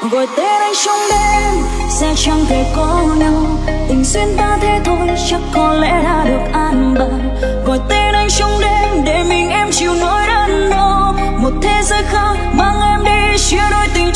gọi tên anh trong đêm sẽ chẳng thể có nhau tình duyên ta thế thôi, chắc có lẽ đã được an bài. Gọi tên anh trong đêm, để mình em chịu nỗi đắn đo một thế giới khác, mang em đi chia đôi tình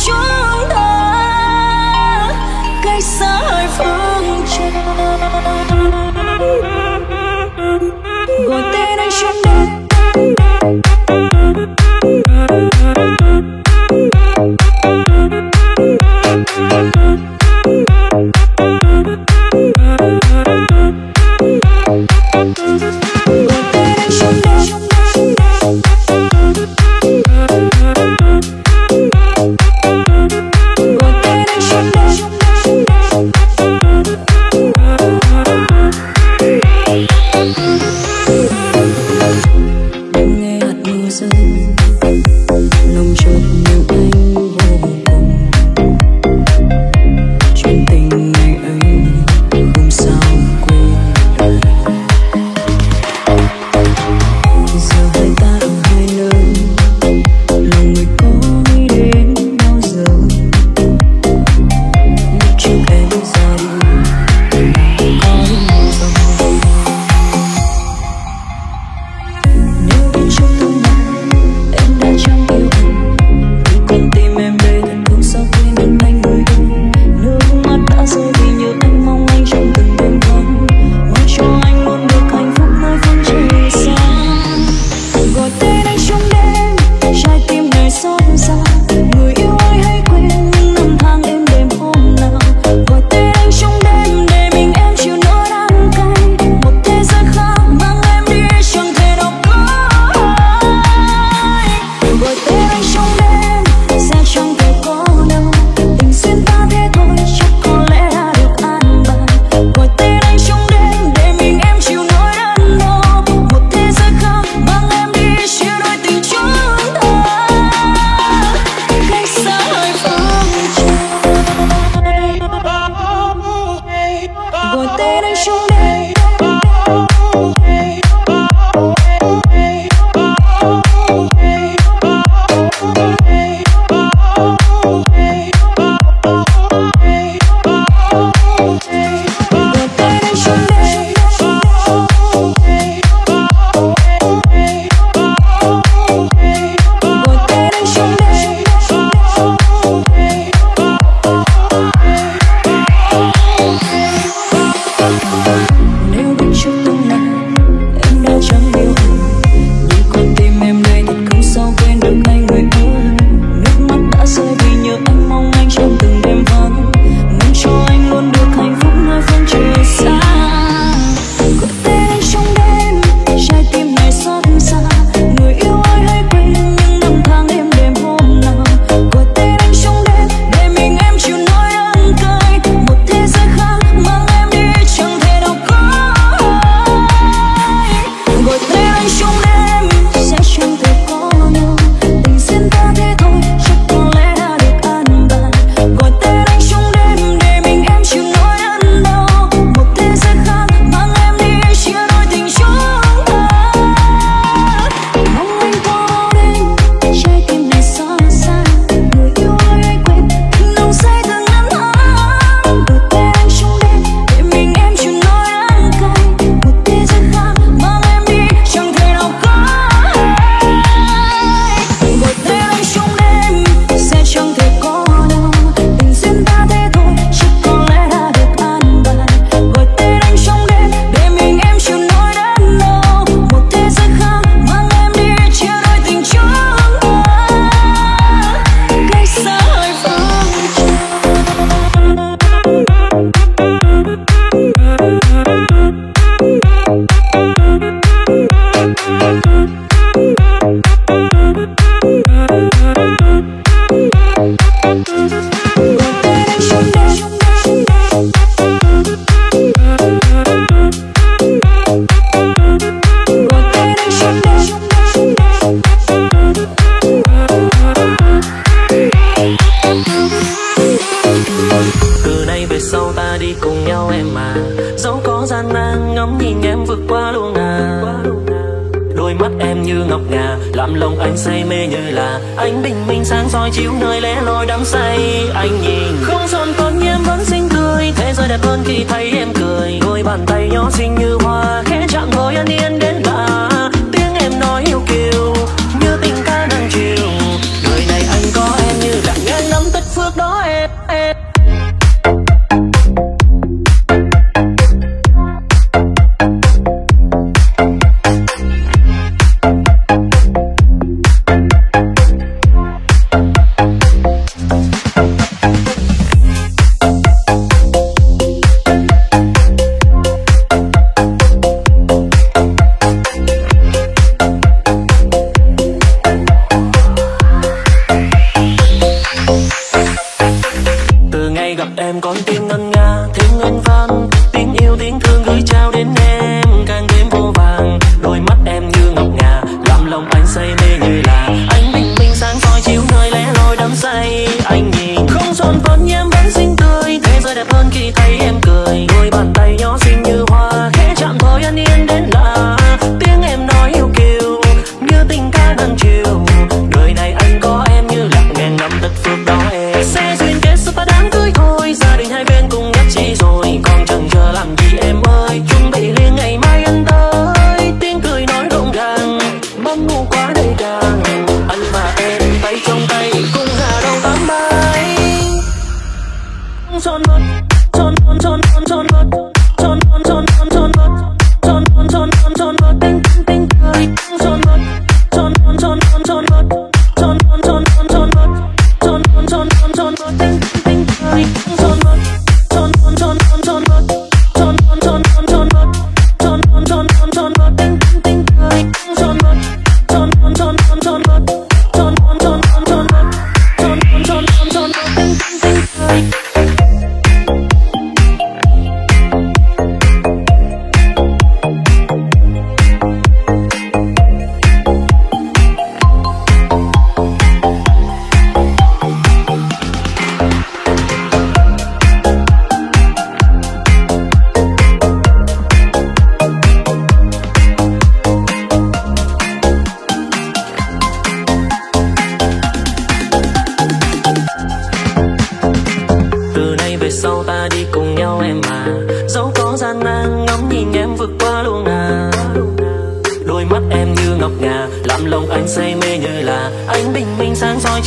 như ngọc ngà làm lòng anh say mê như là anh bình minh sáng soi chiếu nơi lẻ loi đắm say. Anh nhìn không son còn em vẫn xinh tươi, thế giới đẹp hơn khi thấy em cười. Đôi bàn tay nhỏ xinh như hoa, khẽ chạm thôi anh yên đến lạ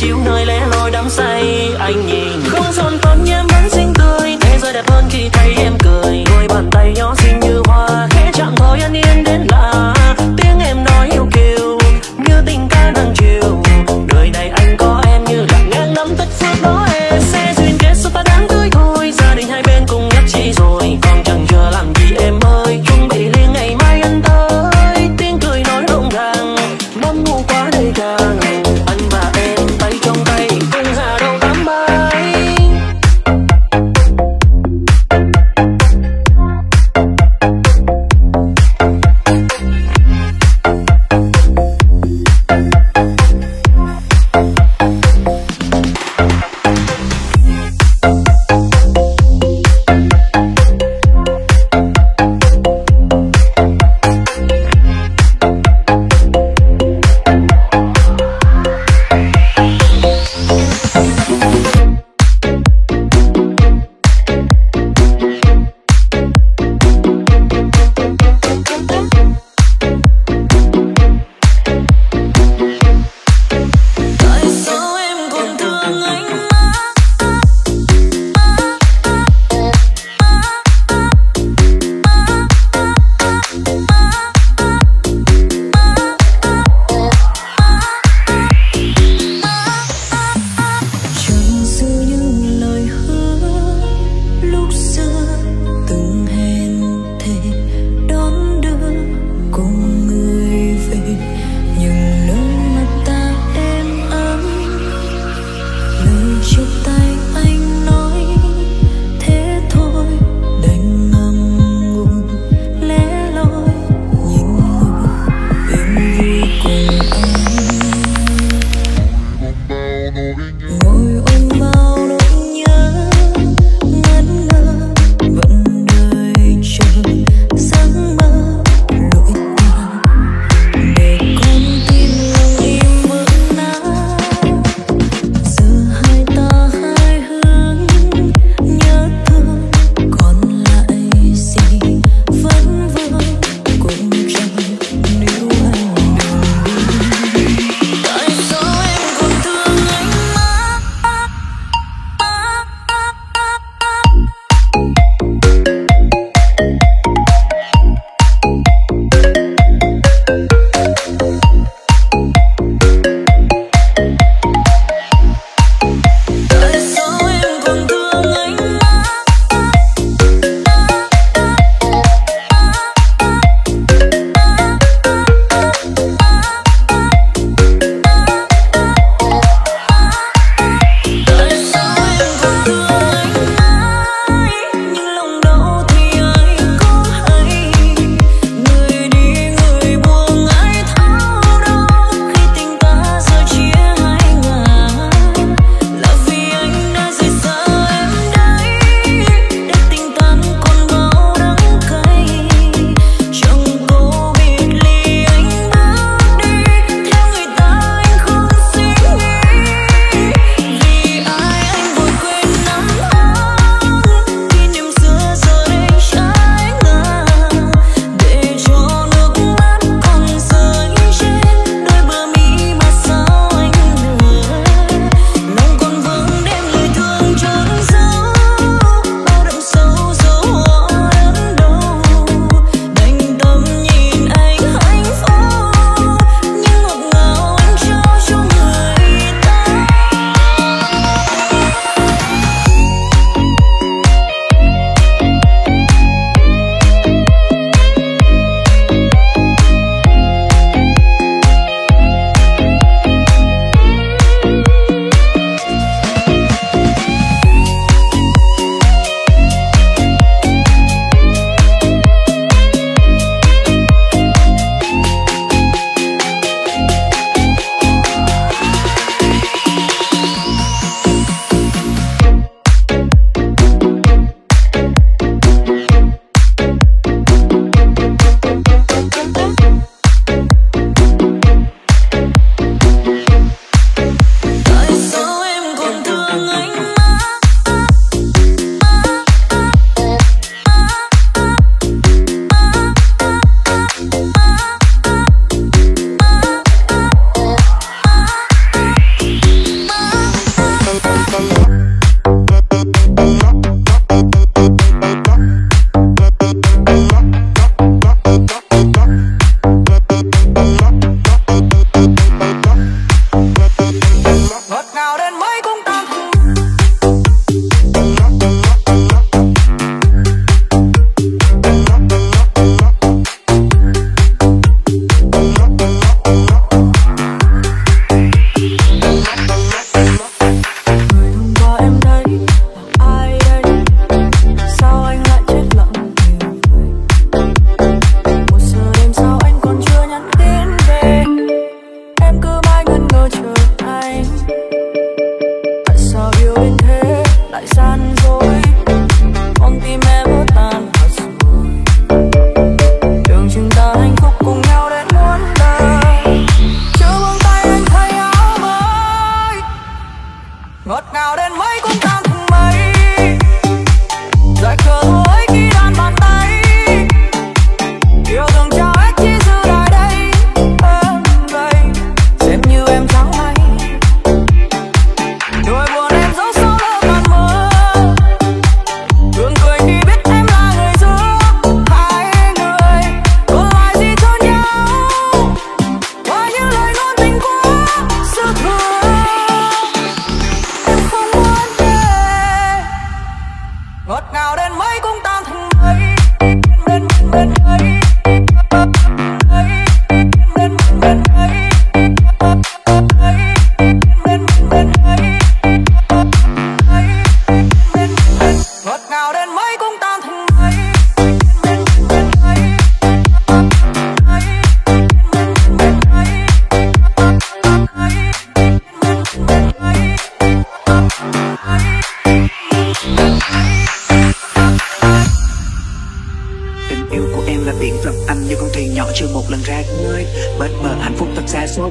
chiếu nơi lẻ loi đắm say. Anh nhìn không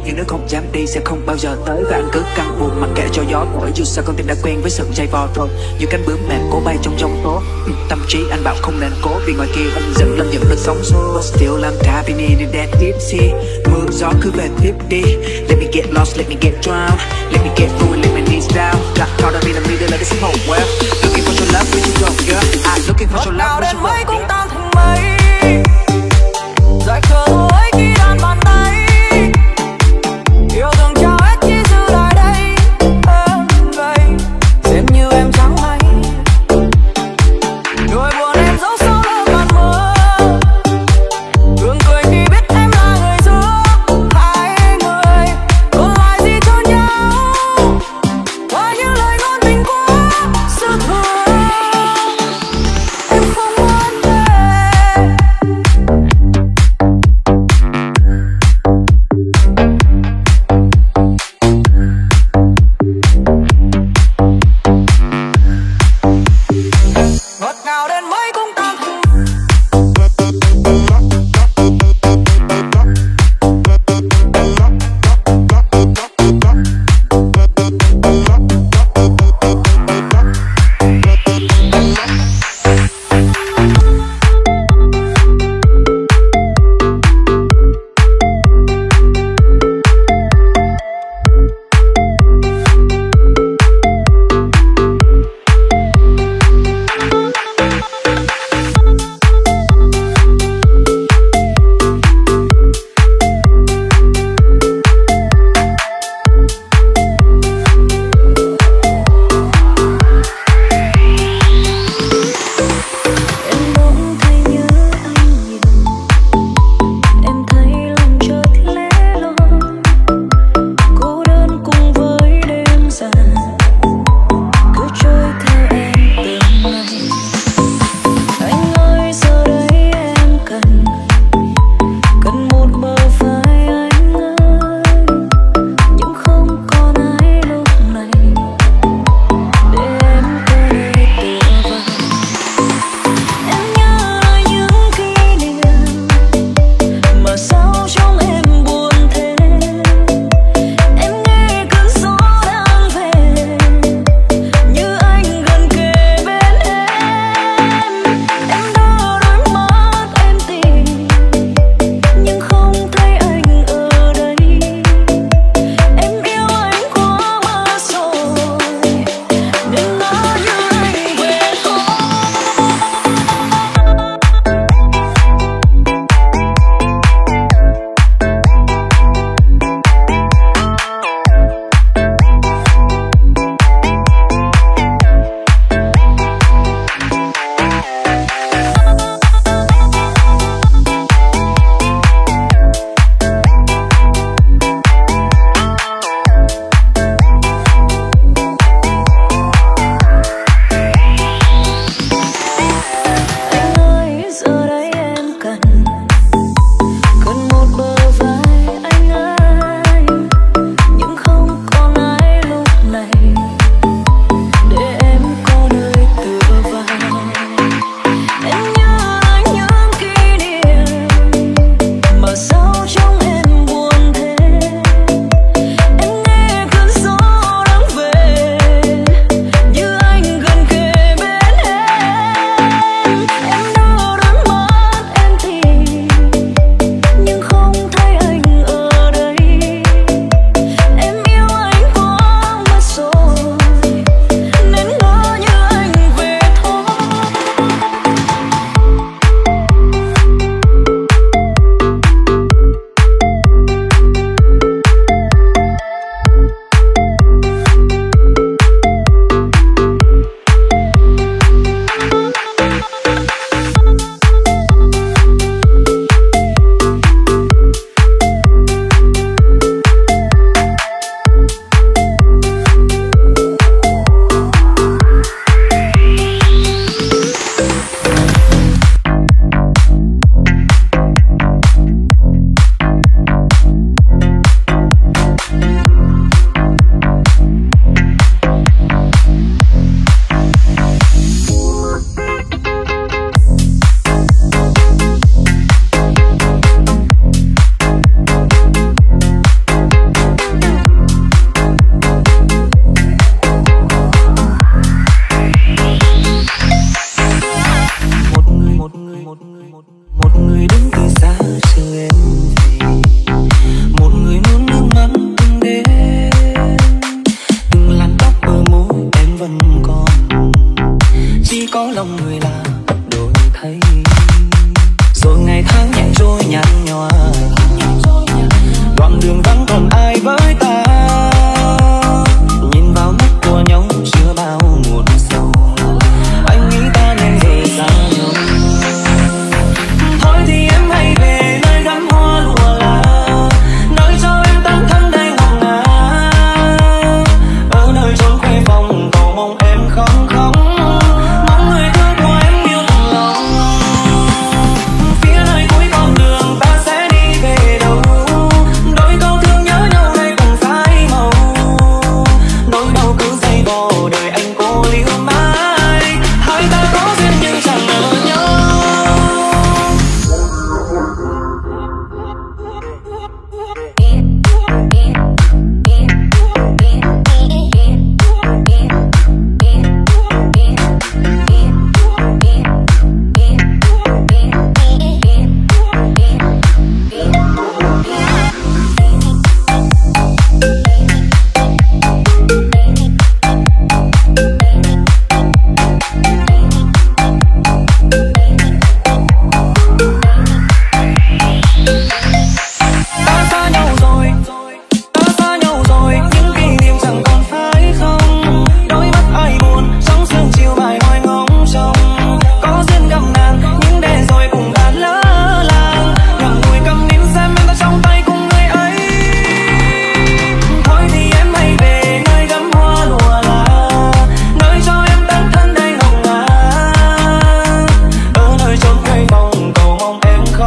những nước không dám đi sẽ không bao giờ tới. Và anh cứ căng buồn mặc kệ cho gió thổi. Dù sao con tim đã quen với sự dây vò thôi như cánh bướm mềm cố bay trong giông tố. Ừ, tâm trí anh bảo không nên cố vì ngoài kia anh dần lâm những được sóng số still I'm tapping in that sea. Mưa gió cứ về tiếp đi. Let me get lost let me get drowned. Let me get through let me knees down got caught up in the middle of this whole world. Looking for your love where you go girl. I'm looking for your love where you go girl.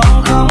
Oh.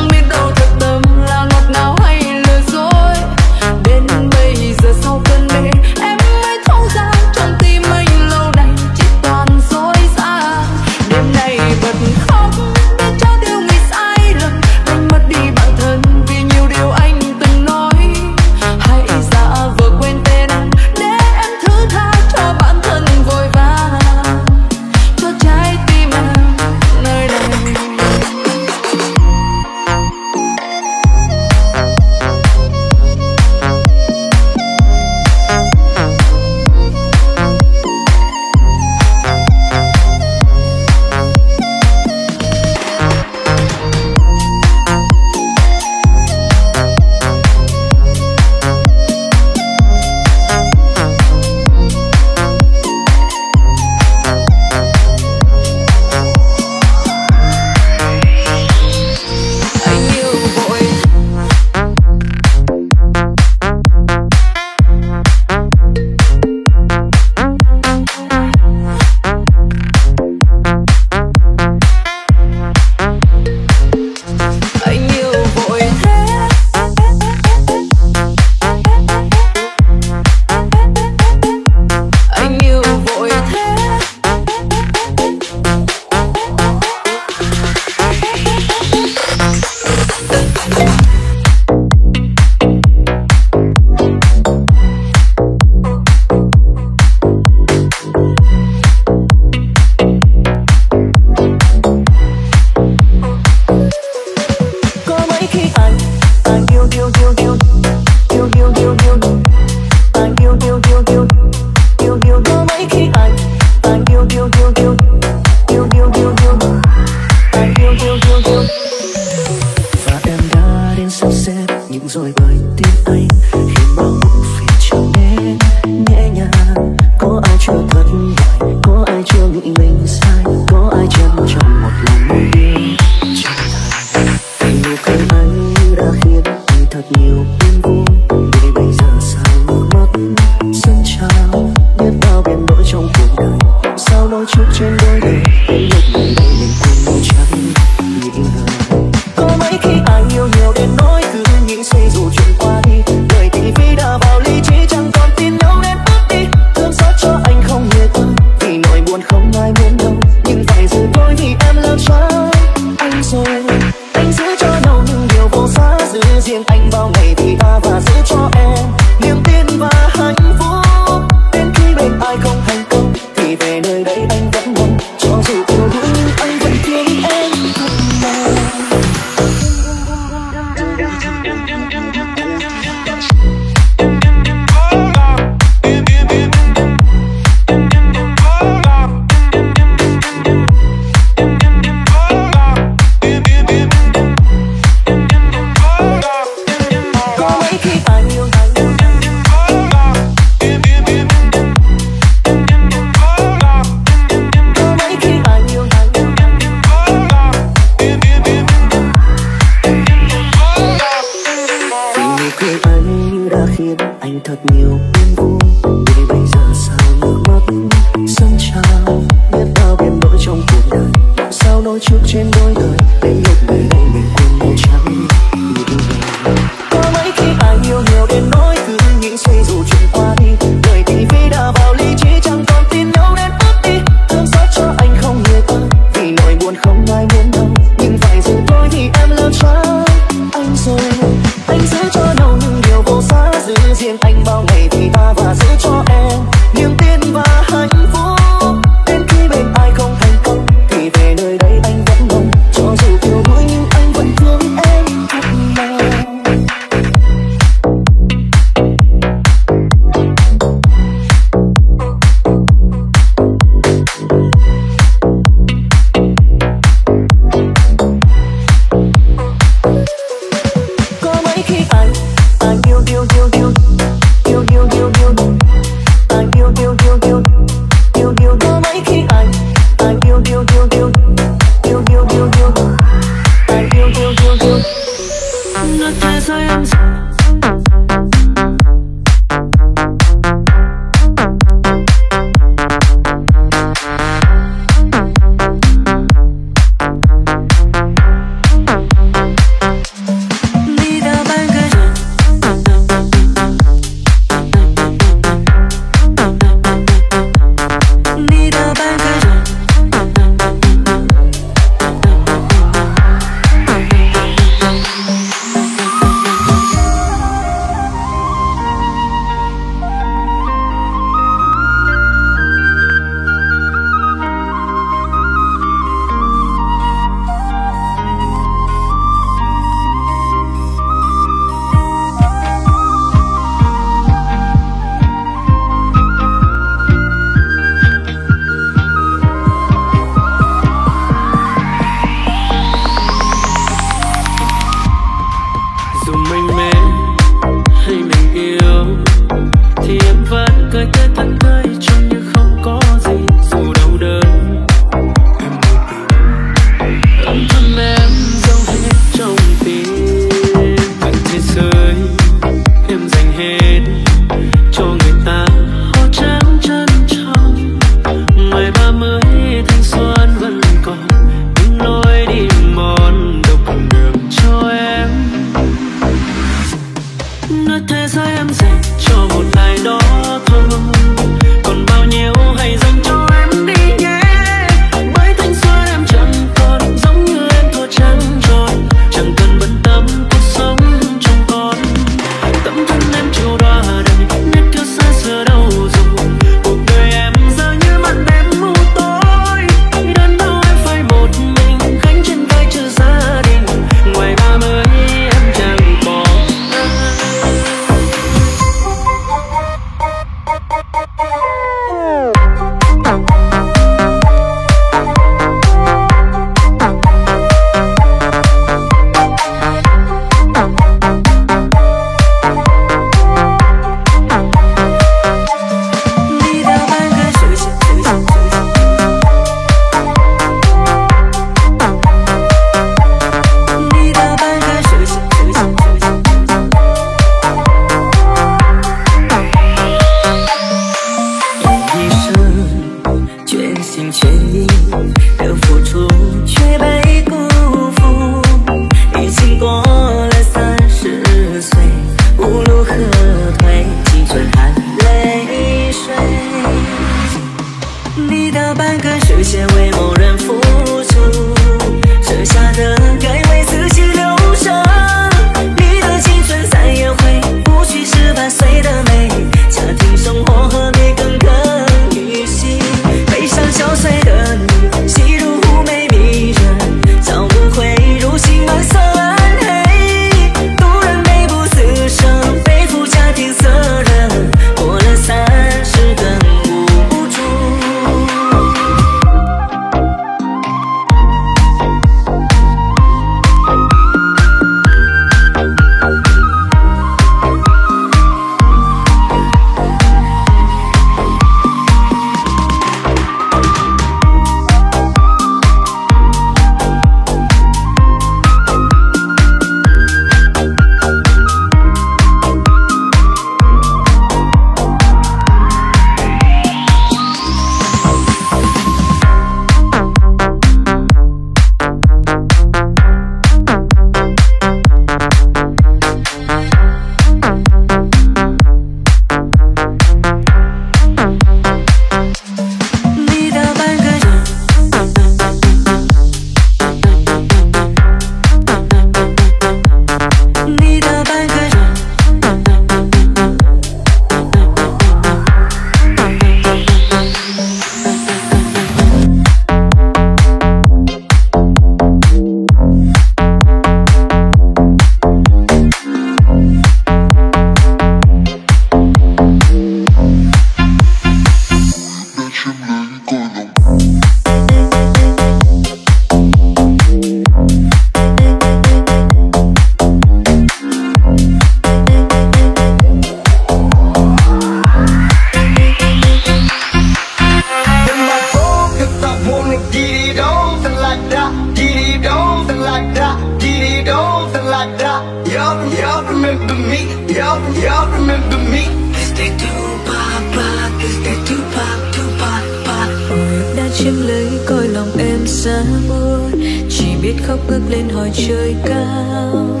Chỉ biết khóc ngước lên hỏi trời cao.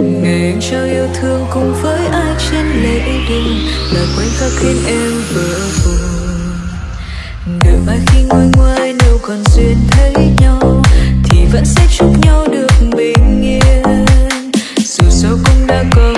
Ngày anh trao yêu thương cùng với ai trên lễ đình là khoảnh khắc khiến em vỡ vùng đợi mai khi ngồi ngoài nếu còn duyên thấy nhau, thì vẫn sẽ chúc nhau được bình yên. Dù sao cũng đã có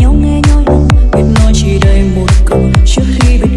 nhau nghe nhoi Biết nói chỉ đầy một câu trước khi bên